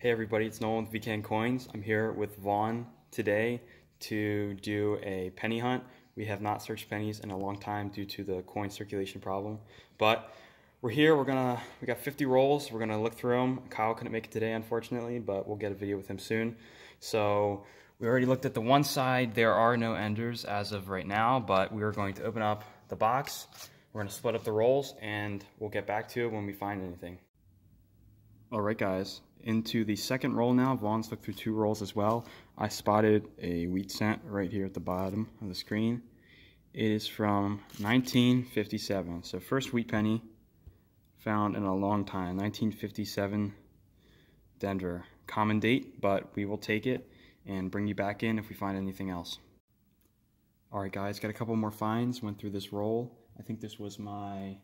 Hey everybody, it's Nolan with VKN Coins. I'm here with Vaughn today to do a penny hunt. We have not searched pennies in a long time due to the coin circulation problem, but we're here. We're gonna we got 50 rolls. We're gonna look through them. Kyle couldn't make it today, unfortunately, but we'll get a video with him soon. So we already looked at the one side. There are no enders as of right now, but we are going to open up the box. We're gonna split up the rolls, and we'll get back to it when we find anything. All right, guys, into the second roll now. Vaughn's looked through two rolls as well. I spotted a wheat cent right here at the bottom of the screen. It is from 1957. So first wheat penny found in a long time, 1957 Denver. Common date, but we will take it and bring you back in if we find anything else. All right, guys, got a couple more finds. Went through this roll. I think this was my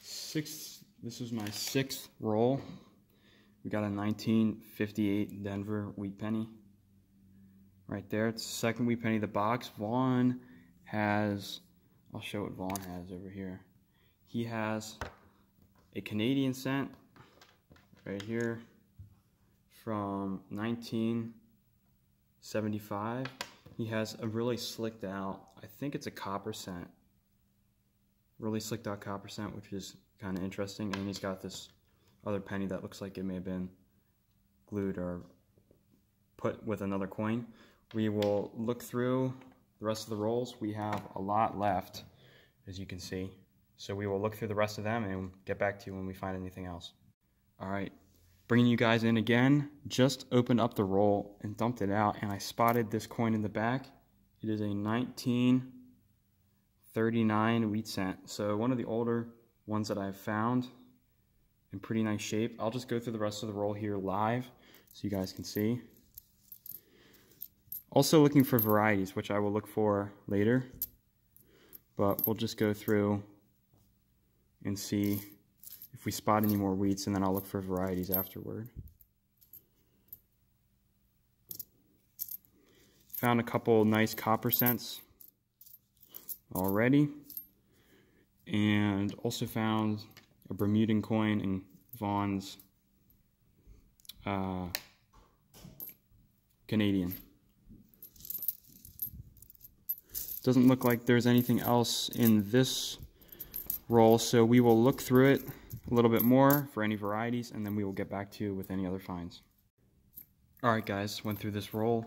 sixth this is my sixth roll. We got a 1958 Denver wheat penny. Right there. It's the second wheat penny of the box. Vaughn has, I'll show what Vaughn has over here. He has a Canadian cent right here from 1975. He has a really slicked out, I think it's a copper cent. Really slicked out copper cent, which is kind of interesting. And he's got this other penny that looks like it may have been glued or put with another coin. We will look through the rest of the rolls. We have a lot left, as you can see. So we will look through the rest of them and get back to you when we find anything else. All right, bringing you guys in again. Just opened up the roll and dumped it out, and I spotted this coin in the back. It is a 1939 wheat cent. So one of the older ones that I've found in pretty nice shape. I'll just go through the rest of the roll here live so you guys can see. Also looking for varieties, which I will look for later. But we'll just go through and see if we spot any more wheats, and then I'll look for varieties afterward. Found a couple nice copper cents already and also found a Bermudan coin in Vaughn's uh, Canadian. Doesn't look like there's anything else in this roll, so we will look through it a little bit more for any varieties, and then we will get back to you with any other finds. Alright guys, went through this roll.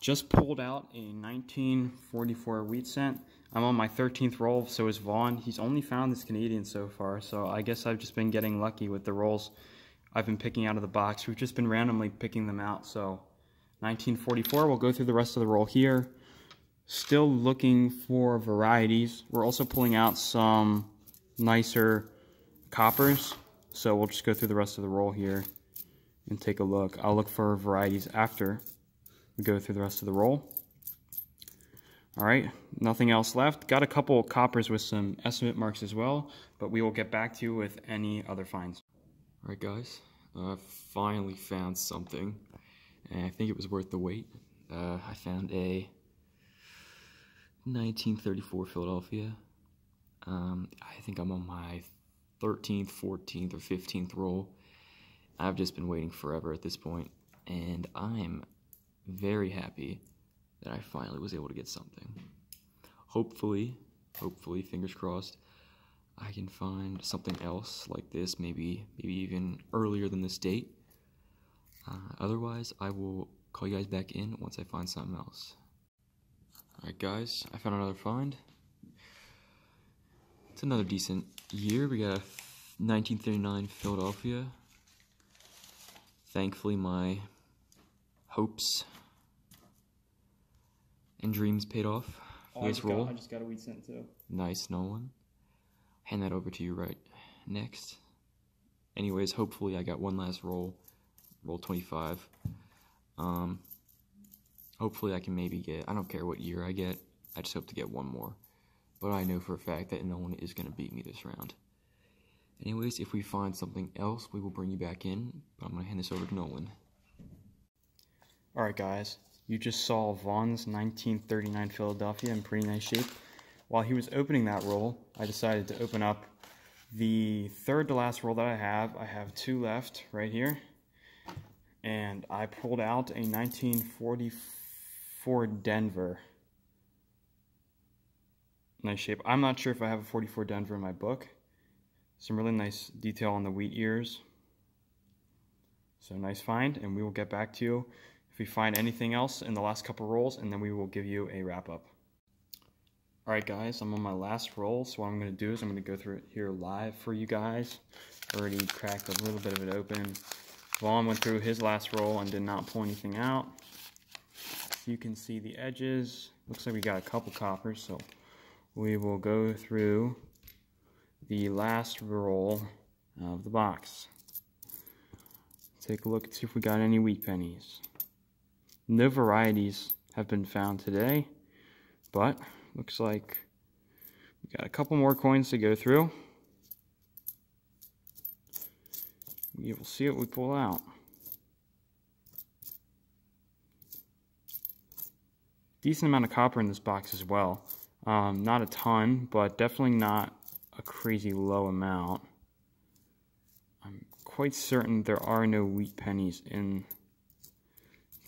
Just pulled out a 1944 wheat cent. I'm on my 13th roll, so is Vaughn. He's only found this Canadian so far, so I guess I've just been getting lucky with the rolls I've been picking out of the box. We've just been randomly picking them out, so 1944, we'll go through the rest of the roll here. Still looking for varieties. We're also pulling out some nicer coppers, so we'll just go through the rest of the roll here and take a look. I'll look for varieties after we go through the rest of the roll. All right, nothing else left. Got a couple coppers with some estimate marks as well, but we will get back to you with any other finds. All right, guys, I uh, finally found something, and I think it was worth the wait. Uh, I found a 1934 Philadelphia. Um, I think I'm on my 13th, 14th, or 15th roll. I've just been waiting forever at this point, and I'm very happy that I finally was able to get something. Hopefully, hopefully, fingers crossed, I can find something else like this, maybe maybe even earlier than this date. Uh, otherwise, I will call you guys back in once I find something else. Alright guys, I found another find. It's another decent year. We got a 1939 Philadelphia. Thankfully, my hopes and dreams paid off. Oh, nice roll. Got, I just got a wheat cent too. Nice, Nolan. Hand that over to you right next. Anyways, hopefully I got one last roll. Roll 25. Um, hopefully I can maybe get, I don't care what year I get, I just hope to get one more. But I know for a fact that no one is going to beat me this round. Anyways, if we find something else, we will bring you back in. But I'm going to hand this over to Nolan. Alright guys, you just saw Vaughn's 1939 Philadelphia in pretty nice shape. While he was opening that roll, I decided to open up the third to last roll that I have. I have two left right here. and I pulled out a 1944 Denver. Nice shape. I'm not sure if I have a 44 Denver in my book. Some really nice detail on the wheat ears. So nice find, and we will get back to you if we find anything else in the last couple rolls, and then we will give you a wrap up. Alright guys, I'm on my last roll, so what I'm going to do is I'm going to go through it here live for you guys. Already cracked a little bit of it open. Vaughn went through his last roll and did not pull anything out. You can see the edges. Looks like we got a couple coppers, so we will go through the last roll of the box. Take a look and see if we got any wheat pennies. No varieties have been found today, but looks like we got a couple more coins to go through. We will see what we pull out. Decent amount of copper in this box as well. Um, not a ton, but definitely not a crazy low amount. I'm quite certain there are no wheat pennies in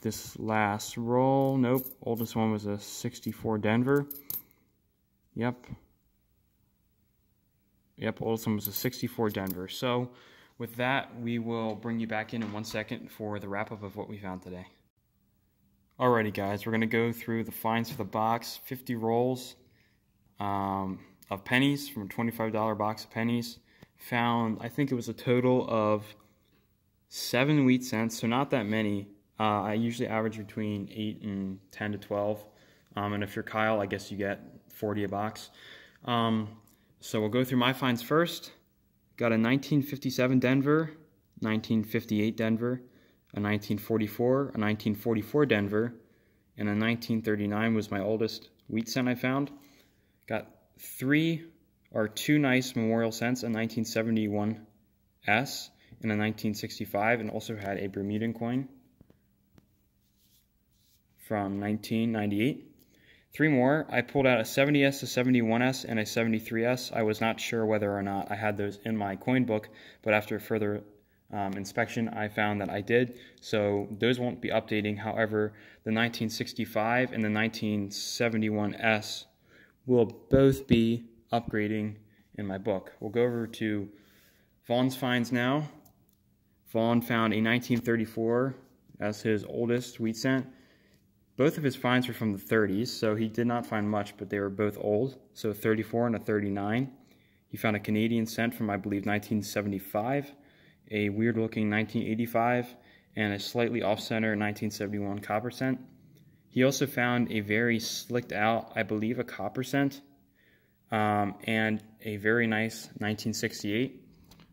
this last roll. Nope, oldest one was a 64 Denver. Yep. Yep, oldest one was a 64 Denver. So with that, we will bring you back in in one second for the wrap up of what we found today. Alrighty guys, we're going to go through the finds for the box. 50 rolls um, of pennies from a $25 box of pennies. Found, I think it was a total of seven wheat cents, so not that many. Uh, I usually average between 8 and 10 to 12. Um, and if you're Kyle, I guess you get 40 a box. Um, so we'll go through my finds first. Got a 1957 Denver, 1958 Denver, a 1944, a 1944 Denver, and a 1939 was my oldest wheat cent I found. Got three or two nice memorial cents, a 1971 S and a 1965, and also had a Bermudan coin from 1998. Three more. I pulled out a 70S, a 71S, and a 73S. I was not sure whether or not I had those in my coin book, but after further um, inspection, I found that I did. So those won't be updating. However, the 1965 and the 1971S will both be upgrading in my book. We'll go over to Vaughn's finds now. Vaughn found a 1934 as his oldest wheat cent. Both of his finds were from the 30s, so he did not find much, but they were both old, so 34 and a 39. He found a Canadian cent from, I believe, 1975, a weird looking 1985, and a slightly off center 1971 copper cent. He also found a very slicked out, I believe, a copper cent, um, and a very nice 1968.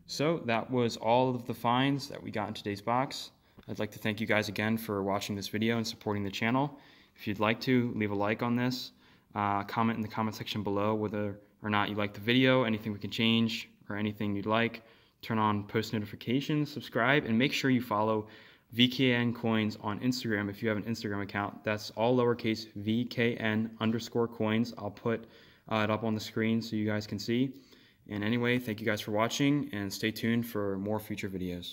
So that was all of the finds that we got in today's box. I'd like to thank you guys again for watching this video and supporting the channel. If you'd like to, leave a like on this. Uh, comment in the comment section below whether or not you like the video, anything we can change, or anything you'd like. Turn on post notifications, subscribe, and make sure you follow VKN Coins on Instagram if you have an Instagram account. That's all lowercase VKN underscore coins. I'll put uh, it up on the screen so you guys can see. And anyway, thank you guys for watching and stay tuned for more future videos.